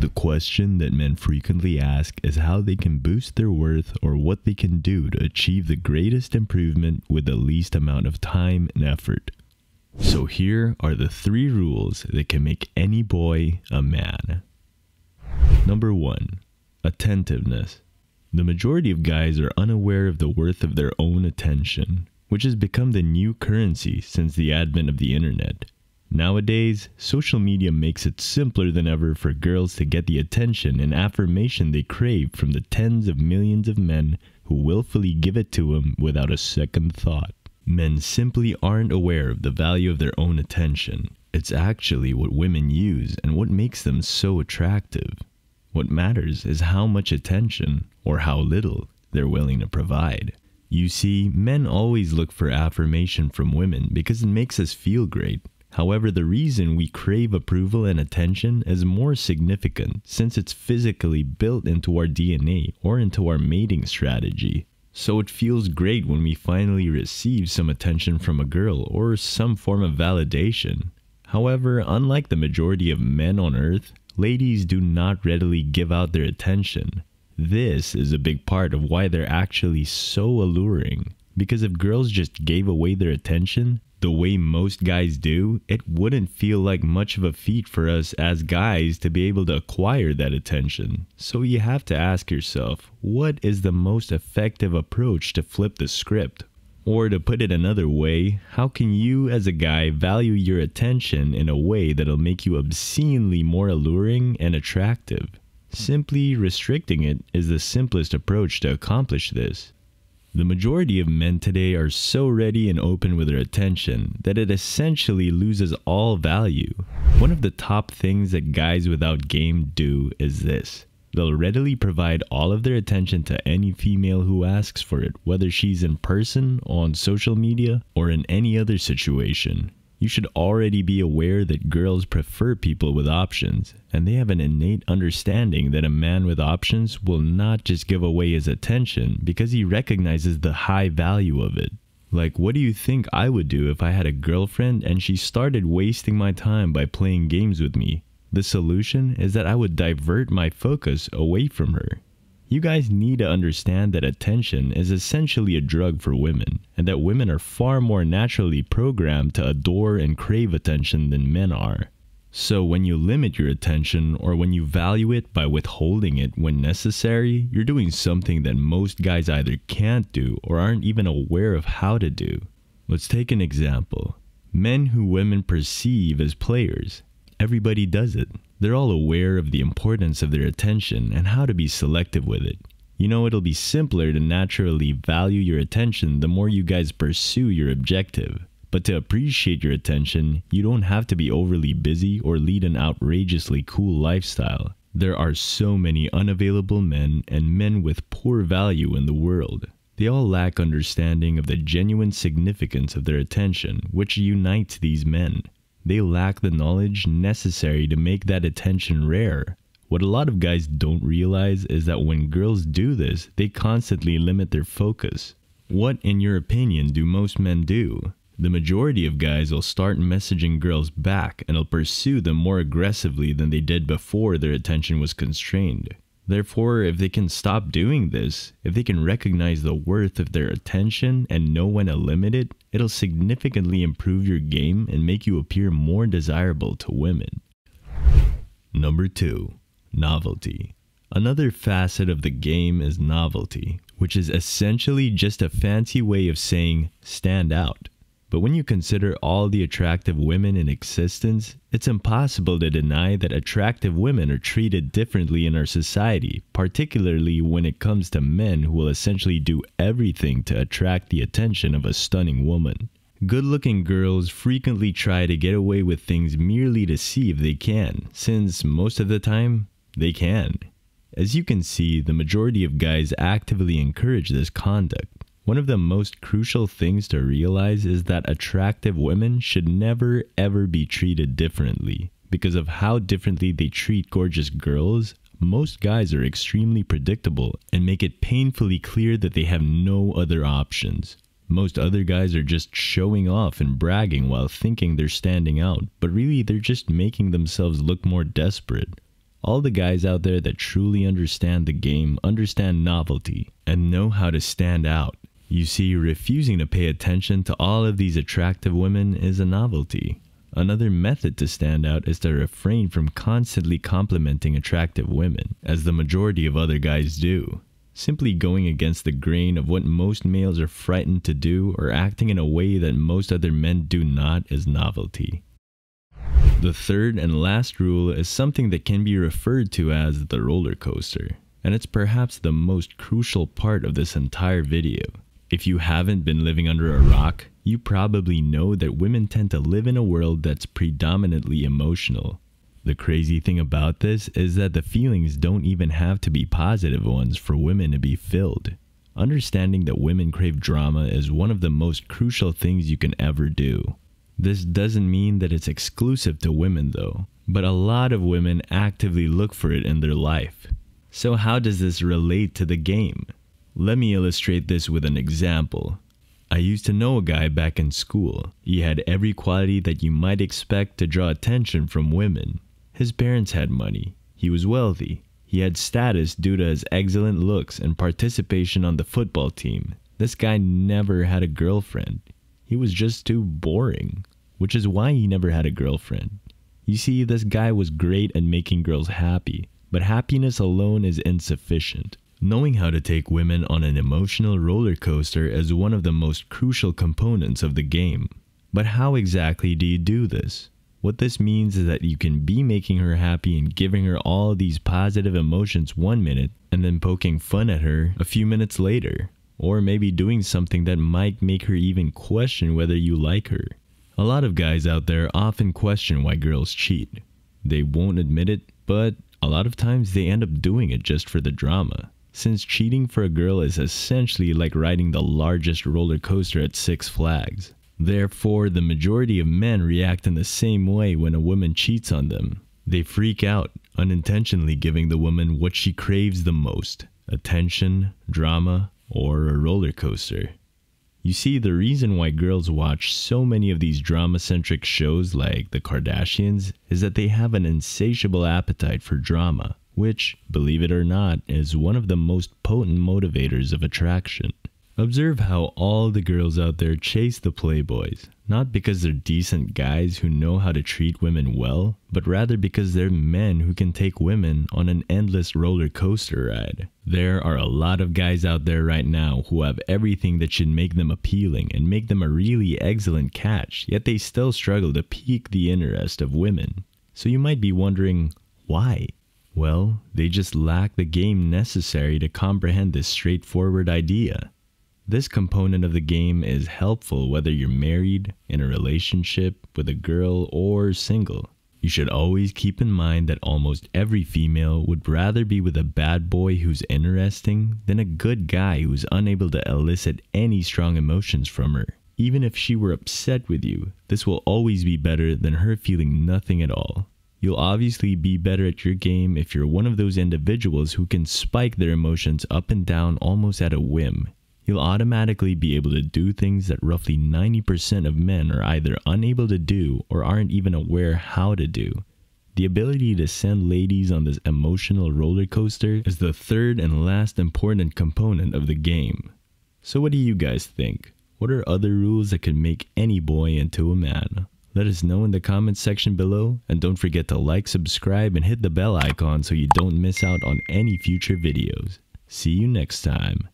The question that men frequently ask is how they can boost their worth or what they can do to achieve the greatest improvement with the least amount of time and effort. So, here are the three rules that can make any boy a man. Number one, attentiveness. The majority of guys are unaware of the worth of their own attention, which has become the new currency since the advent of the internet. Nowadays, social media makes it simpler than ever for girls to get the attention and affirmation they crave from the tens of millions of men who willfully give it to them without a second thought. Men simply aren't aware of the value of their own attention. It's actually what women use and what makes them so attractive. What matters is how much attention, or how little, they're willing to provide. You see, men always look for affirmation from women because it makes us feel great. However, the reason we crave approval and attention is more significant since it's physically built into our DNA or into our mating strategy. So it feels great when we finally receive some attention from a girl or some form of validation. However, unlike the majority of men on earth, ladies do not readily give out their attention. This is a big part of why they're actually so alluring. Because if girls just gave away their attention the way most guys do, it wouldn't feel like much of a feat for us as guys to be able to acquire that attention. So you have to ask yourself, what is the most effective approach to flip the script? Or to put it another way, how can you as a guy value your attention in a way that'll make you obscenely more alluring and attractive? Simply restricting it is the simplest approach to accomplish this. The majority of men today are so ready and open with their attention that it essentially loses all value. One of the top things that guys without game do is this They'll readily provide all of their attention to any female who asks for it, whether she's in person, on social media, or in any other situation. You should already be aware that girls prefer people with options, and they have an innate understanding that a man with options will not just give away his attention because he recognizes the high value of it. Like, what do you think I would do if I had a girlfriend and she started wasting my time by playing games with me? The solution is that I would divert my focus away from her. You guys need to understand that attention is essentially a drug for women, and that women are far more naturally programmed to adore and crave attention than men are. So, when you limit your attention or when you value it by withholding it when necessary, you're doing something that most guys either can't do or aren't even aware of how to do. Let's take an example men who women perceive as players Everybody does it. They're all aware of the importance of their attention and how to be selective with it. You know, it'll be simpler to naturally value your attention the more you guys pursue your objective. But to appreciate your attention, you don't have to be overly busy or lead an outrageously cool lifestyle. There are so many unavailable men and men with poor value in the world. They all lack understanding of the genuine significance of their attention, which unites these men. They lack the knowledge necessary to make that attention rare. What a lot of guys don't realize is that when girls do this, they constantly limit their focus. What, in your opinion, do most men do? The majority of guys will start messaging girls back and will pursue them more aggressively than they did before their attention was constrained. Therefore, if they can stop doing this, if they can recognize the worth of their attention and know when to limit it, it'll significantly improve your game and make you appear more desirable to women. Number 2. Novelty. Another facet of the game is novelty, which is essentially just a fancy way of saying stand out. But when you consider all the attractive women in existence, it's impossible to deny that attractive women are treated differently in our society, particularly when it comes to men who will essentially do everything to attract the attention of a stunning woman. Good looking girls frequently try to get away with things merely to see if they can, since most of the time, they can. As you can see, the majority of guys actively encourage this conduct. One of the most crucial things to realize is that attractive women should never ever be treated differently. Because of how differently they treat gorgeous girls, most guys are extremely predictable and make it painfully clear that they have no other options. Most other guys are just showing off and bragging while thinking they're standing out, but really they're just making themselves look more desperate. All the guys out there that truly understand the game understand novelty and know how to stand out. You see, refusing to pay attention to all of these attractive women is a novelty. Another method to stand out is to refrain from constantly complimenting attractive women, as the majority of other guys do. Simply going against the grain of what most males are frightened to do or acting in a way that most other men do not is novelty. The third and last rule is something that can be referred to as the roller coaster, and it's perhaps the most crucial part of this entire video. If you haven't been living under a rock, you probably know that women tend to live in a world that's predominantly emotional. The crazy thing about this is that the feelings don't even have to be positive ones for women to be filled. Understanding that women crave drama is one of the most crucial things you can ever do. This doesn't mean that it's exclusive to women though, but a lot of women actively look for it in their life. So how does this relate to the game? Let me illustrate this with an example. I used to know a guy back in school. He had every quality that you might expect to draw attention from women. His parents had money. He was wealthy. He had status due to his excellent looks and participation on the football team. This guy never had a girlfriend. He was just too boring, which is why he never had a girlfriend. You see, this guy was great at making girls happy, but happiness alone is insufficient. Knowing how to take women on an emotional roller coaster is one of the most crucial components of the game. But how exactly do you do this? What this means is that you can be making her happy and giving her all these positive emotions one minute and then poking fun at her a few minutes later. Or maybe doing something that might make her even question whether you like her. A lot of guys out there often question why girls cheat. They won't admit it, but a lot of times they end up doing it just for the drama. Since cheating for a girl is essentially like riding the largest roller coaster at Six Flags. Therefore, the majority of men react in the same way when a woman cheats on them. They freak out, unintentionally giving the woman what she craves the most attention, drama, or a roller coaster. You see, the reason why girls watch so many of these drama centric shows like The Kardashians is that they have an insatiable appetite for drama, which, believe it or not, is one of the most potent motivators of attraction. Observe how all the girls out there chase the playboys, not because they're decent guys who know how to treat women well, but rather because they're men who can take women on an endless roller coaster ride. There are a lot of guys out there right now who have everything that should make them appealing and make them a really excellent catch, yet they still struggle to pique the interest of women. So you might be wondering, why? Well, they just lack the game necessary to comprehend this straightforward idea. This component of the game is helpful whether you're married, in a relationship with a girl, or single. You should always keep in mind that almost every female would rather be with a bad boy who's interesting than a good guy who's unable to elicit any strong emotions from her. Even if she were upset with you, this will always be better than her feeling nothing at all. You'll obviously be better at your game if you're one of those individuals who can spike their emotions up and down almost at a whim you'll automatically be able to do things that roughly 90% of men are either unable to do or aren't even aware how to do. The ability to send ladies on this emotional roller coaster is the third and last important component of the game. So, what do you guys think? What are other rules that could make any boy into a man? Let us know in the comments section below, and don't forget to like, subscribe, and hit the bell icon so you don't miss out on any future videos. See you next time.